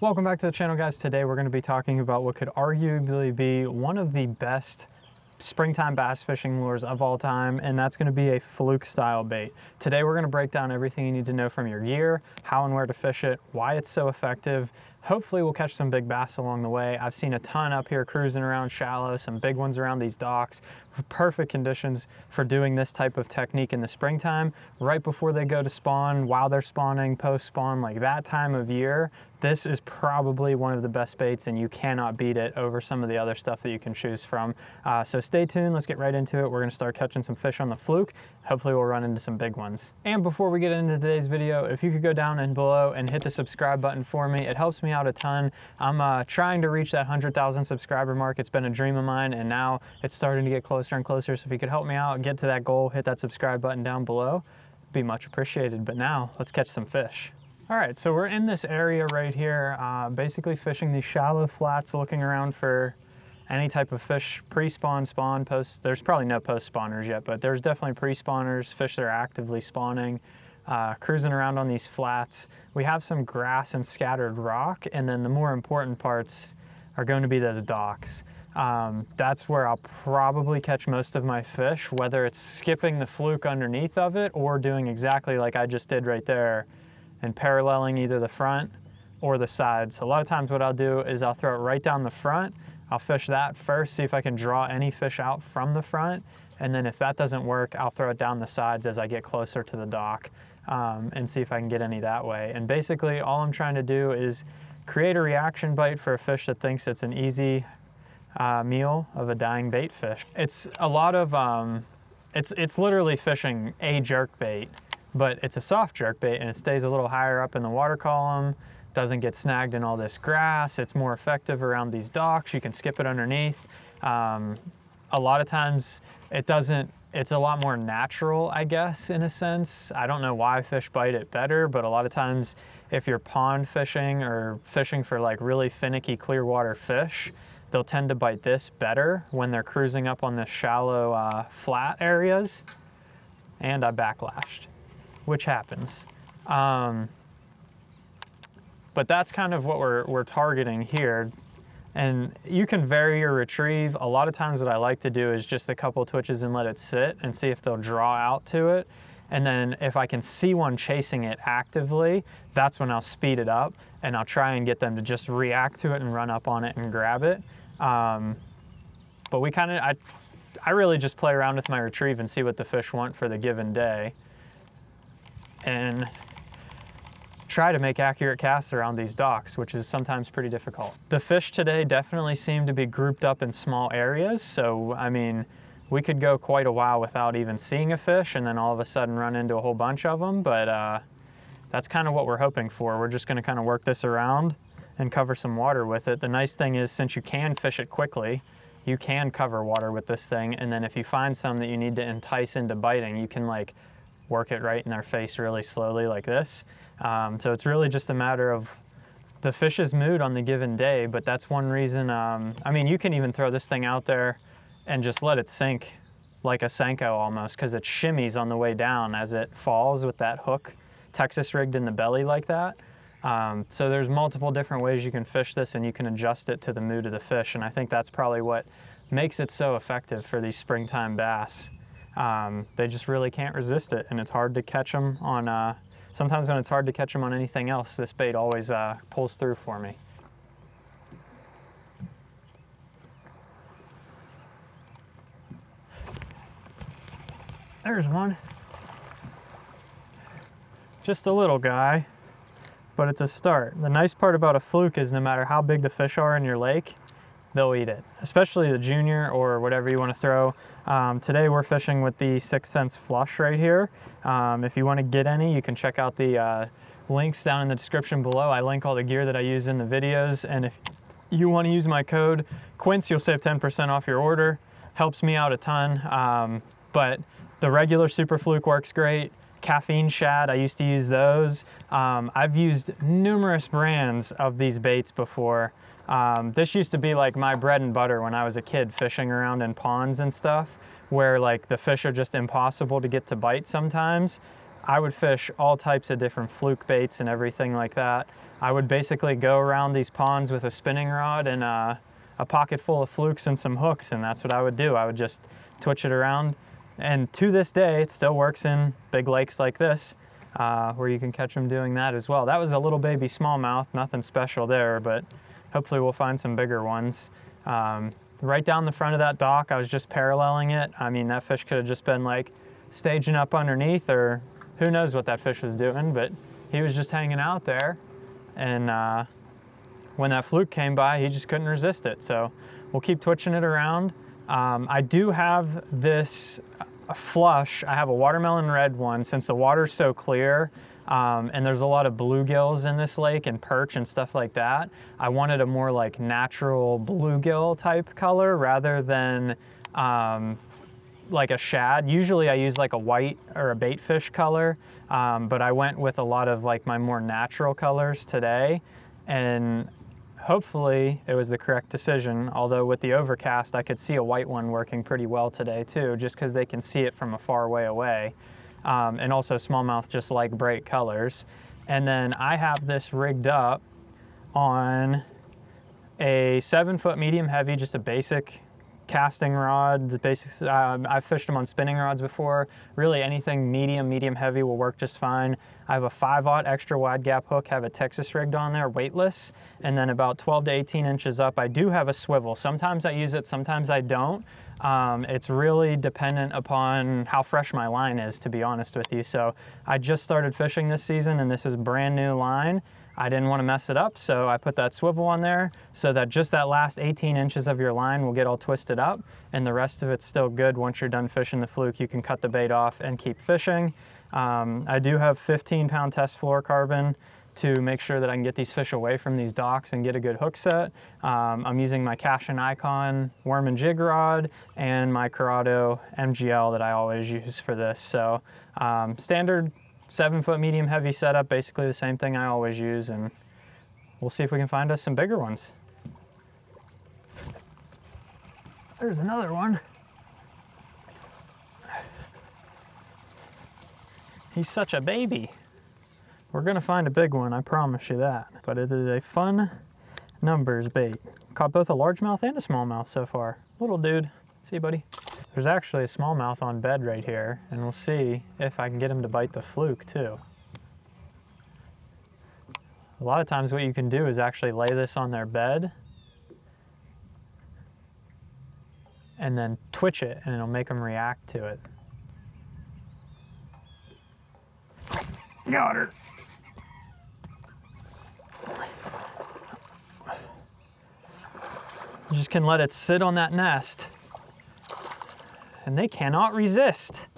Welcome back to the channel guys. Today we're going to be talking about what could arguably be one of the best springtime bass fishing lures of all time and that's going to be a fluke style bait. Today we're going to break down everything you need to know from your gear, how and where to fish it, why it's so effective, Hopefully we'll catch some big bass along the way. I've seen a ton up here cruising around shallow, some big ones around these docks. Perfect conditions for doing this type of technique in the springtime, right before they go to spawn, while they're spawning, post spawn, like that time of year. This is probably one of the best baits and you cannot beat it over some of the other stuff that you can choose from. Uh, so stay tuned, let's get right into it. We're gonna start catching some fish on the fluke. Hopefully we'll run into some big ones. And before we get into today's video, if you could go down and below and hit the subscribe button for me, it helps me out a ton. I'm uh, trying to reach that 100,000 subscriber mark. It's been a dream of mine and now it's starting to get closer and closer. So if you could help me out, get to that goal, hit that subscribe button down below, be much appreciated. But now let's catch some fish. All right, so we're in this area right here, uh, basically fishing these shallow flats, looking around for any type of fish, pre-spawn, spawn, post. There's probably no post spawners yet, but there's definitely pre-spawners, fish that are actively spawning uh, cruising around on these flats. We have some grass and scattered rock, and then the more important parts are going to be those docks. Um, that's where I'll probably catch most of my fish, whether it's skipping the fluke underneath of it or doing exactly like I just did right there and paralleling either the front or the sides. So a lot of times what I'll do is I'll throw it right down the front. I'll fish that first, see if I can draw any fish out from the front. And then if that doesn't work, I'll throw it down the sides as I get closer to the dock um, and see if I can get any that way. And basically all I'm trying to do is create a reaction bite for a fish that thinks it's an easy uh, meal of a dying bait fish. It's a lot of, um, it's, it's literally fishing a jerk bait, but it's a soft jerk bait and it stays a little higher up in the water column, doesn't get snagged in all this grass. It's more effective around these docks. You can skip it underneath. Um, a lot of times it doesn't it's a lot more natural, I guess, in a sense. I don't know why fish bite it better, but a lot of times if you're pond fishing or fishing for like really finicky clear water fish, they'll tend to bite this better when they're cruising up on the shallow uh, flat areas. And I backlashed, which happens. Um, but that's kind of what we're, we're targeting here. And you can vary your retrieve. A lot of times what I like to do is just a couple twitches and let it sit and see if they'll draw out to it. And then if I can see one chasing it actively, that's when I'll speed it up and I'll try and get them to just react to it and run up on it and grab it. Um, but we kind of, I, I really just play around with my retrieve and see what the fish want for the given day. And try to make accurate casts around these docks, which is sometimes pretty difficult. The fish today definitely seem to be grouped up in small areas. So, I mean, we could go quite a while without even seeing a fish and then all of a sudden run into a whole bunch of them. But uh, that's kind of what we're hoping for. We're just gonna kind of work this around and cover some water with it. The nice thing is since you can fish it quickly, you can cover water with this thing. And then if you find some that you need to entice into biting, you can like work it right in their face really slowly like this. Um, so it's really just a matter of the fish's mood on the given day, but that's one reason, um, I mean, you can even throw this thing out there and just let it sink like a Senko almost because it shimmies on the way down as it falls with that hook Texas rigged in the belly like that. Um, so there's multiple different ways you can fish this and you can adjust it to the mood of the fish. And I think that's probably what makes it so effective for these springtime bass. Um, they just really can't resist it and it's hard to catch them on uh, Sometimes when it's hard to catch them on anything else, this bait always uh, pulls through for me. There's one. Just a little guy, but it's a start. The nice part about a fluke is no matter how big the fish are in your lake, they'll eat it, especially the junior or whatever you want to throw. Um, today we're fishing with the 6th Sense Flush right here. Um, if you want to get any, you can check out the uh, links down in the description below. I link all the gear that I use in the videos. And if you want to use my code Quince, you'll save 10% off your order. Helps me out a ton. Um, but the regular Super Fluke works great. Caffeine Shad, I used to use those. Um, I've used numerous brands of these baits before. Um, this used to be like my bread and butter when I was a kid fishing around in ponds and stuff where like the fish are just impossible to get to bite sometimes. I would fish all types of different fluke baits and everything like that. I would basically go around these ponds with a spinning rod and uh, a pocket full of flukes and some hooks, and that's what I would do. I would just twitch it around. And to this day, it still works in big lakes like this, uh, where you can catch them doing that as well. That was a little baby smallmouth, nothing special there, but hopefully we'll find some bigger ones. Um, right down the front of that dock, I was just paralleling it. I mean, that fish could have just been like staging up underneath, or who knows what that fish was doing, but he was just hanging out there. And uh, when that fluke came by, he just couldn't resist it. So we'll keep twitching it around. Um, I do have this flush. I have a watermelon red one since the water's so clear um, and there's a lot of bluegills in this lake and perch and stuff like that. I wanted a more like natural bluegill type color rather than um, like a shad. Usually I use like a white or a baitfish color, um, but I went with a lot of like my more natural colors today. And hopefully it was the correct decision. Although with the overcast, I could see a white one working pretty well today too, just because they can see it from a far way away. Um, and also smallmouth just like bright colors. And then I have this rigged up on a seven foot medium heavy, just a basic casting rod. The basics, um, I've fished them on spinning rods before. Really anything medium, medium heavy will work just fine. I have a 5 aught extra wide gap hook, have a Texas rigged on there, weightless, and then about 12 to 18 inches up, I do have a swivel. Sometimes I use it, sometimes I don't. Um, it's really dependent upon how fresh my line is, to be honest with you. So I just started fishing this season and this is brand new line. I didn't want to mess it up, so I put that swivel on there so that just that last 18 inches of your line will get all twisted up and the rest of it's still good. Once you're done fishing the fluke, you can cut the bait off and keep fishing. Um, I do have 15 pound test fluorocarbon to make sure that I can get these fish away from these docks and get a good hook set. Um, I'm using my Cashion Icon worm and jig rod and my Curado MGL that I always use for this. So um, standard seven foot medium heavy setup, basically the same thing I always use and we'll see if we can find us some bigger ones. There's another one. He's such a baby. We're gonna find a big one, I promise you that. But it is a fun numbers bait. Caught both a largemouth and a smallmouth so far. Little dude, see you buddy. There's actually a smallmouth on bed right here, and we'll see if I can get him to bite the fluke too. A lot of times what you can do is actually lay this on their bed and then twitch it and it'll make them react to it. Got her. You just can let it sit on that nest and they cannot resist.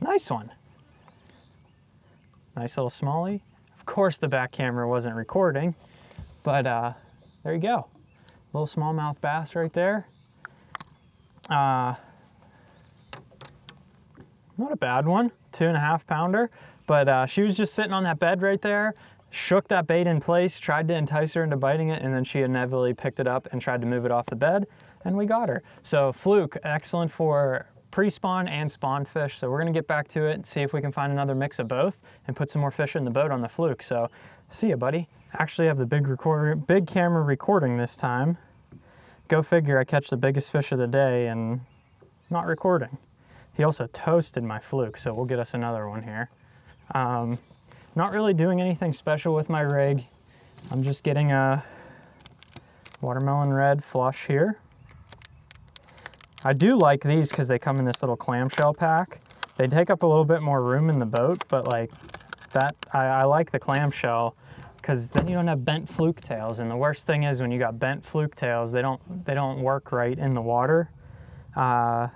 Nice one. Nice little smallie. Of course the back camera wasn't recording, but uh, there you go. Little smallmouth bass right there. Uh, not a bad one, two and a half pounder, but uh, she was just sitting on that bed right there shook that bait in place, tried to entice her into biting it, and then she inevitably picked it up and tried to move it off the bed, and we got her. So fluke, excellent for pre-spawn and spawn fish. So we're gonna get back to it and see if we can find another mix of both and put some more fish in the boat on the fluke. So see ya, buddy. Actually have the big recorder, big camera recording this time. Go figure I catch the biggest fish of the day and not recording. He also toasted my fluke, so we'll get us another one here. Um, not really doing anything special with my rig. I'm just getting a watermelon red flush here. I do like these because they come in this little clamshell pack. They take up a little bit more room in the boat, but like that, I, I like the clamshell because then you don't have bent fluke tails. And the worst thing is when you got bent fluke tails, they don't, they don't work right in the water. Uh,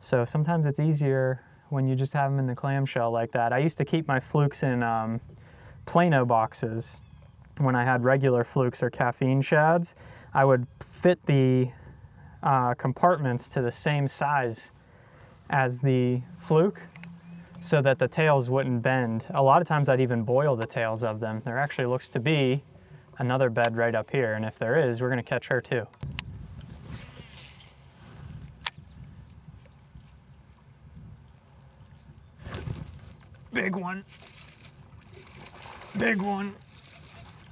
so sometimes it's easier when you just have them in the clamshell like that. I used to keep my flukes in um, Plano boxes when I had regular flukes or caffeine shads. I would fit the uh, compartments to the same size as the fluke so that the tails wouldn't bend. A lot of times I'd even boil the tails of them. There actually looks to be another bed right up here, and if there is, we're gonna catch her too. Big one. Big one.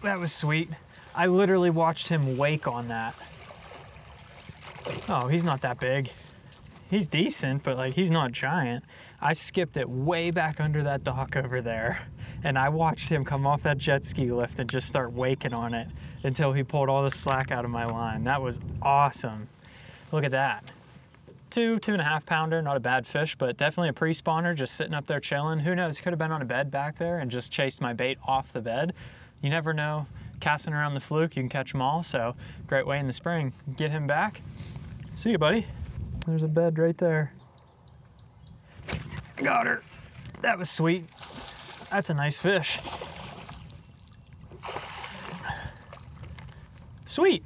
That was sweet. I literally watched him wake on that. Oh, he's not that big. He's decent, but like he's not giant. I skipped it way back under that dock over there, and I watched him come off that jet ski lift and just start waking on it until he pulled all the slack out of my line. That was awesome. Look at that. Two, two and a half pounder, not a bad fish, but definitely a pre-spawner just sitting up there chilling. Who knows, could have been on a bed back there and just chased my bait off the bed. You never know, casting around the fluke, you can catch them all, so great way in the spring. Get him back. See you, buddy. There's a bed right there. Got her. That was sweet. That's a nice fish. Sweet.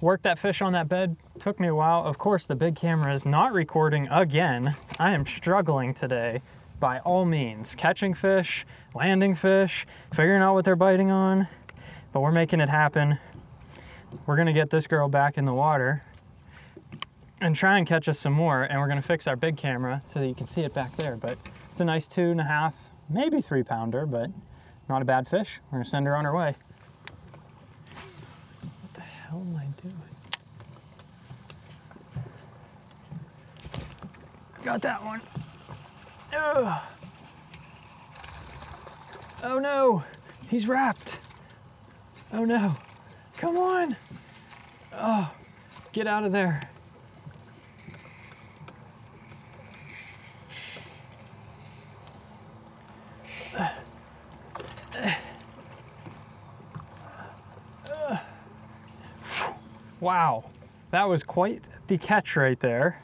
Worked that fish on that bed. Took me a while. Of course, the big camera is not recording again. I am struggling today by all means. Catching fish, landing fish, figuring out what they're biting on. But we're making it happen. We're gonna get this girl back in the water and try and catch us some more. And we're gonna fix our big camera so that you can see it back there. But it's a nice two and a half, maybe three pounder, but not a bad fish. We're gonna send her on her way. What the hell am I doing? Got that one. Ugh. Oh no, he's wrapped. Oh no, come on. Oh, get out of there. Wow, that was quite the catch right there.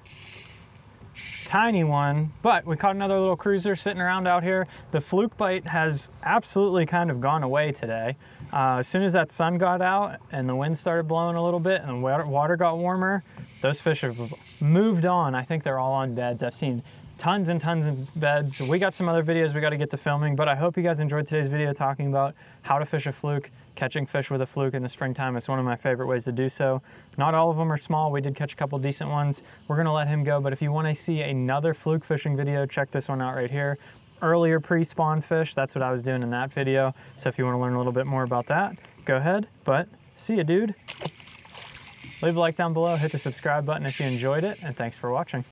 Tiny one, but we caught another little cruiser sitting around out here. The fluke bite has absolutely kind of gone away today. Uh, as soon as that sun got out and the wind started blowing a little bit and the water, water got warmer, those fish have moved on. I think they're all on beds. I've seen tons and tons of beds. We got some other videos we got to get to filming, but I hope you guys enjoyed today's video talking about how to fish a fluke, catching fish with a fluke in the springtime. It's one of my favorite ways to do so. Not all of them are small. We did catch a couple decent ones. We're going to let him go, but if you want to see another fluke fishing video, check this one out right here. Earlier pre-spawn fish, that's what I was doing in that video. So if you want to learn a little bit more about that, go ahead. But see you, dude. Leave a like down below, hit the subscribe button if you enjoyed it, and thanks for watching.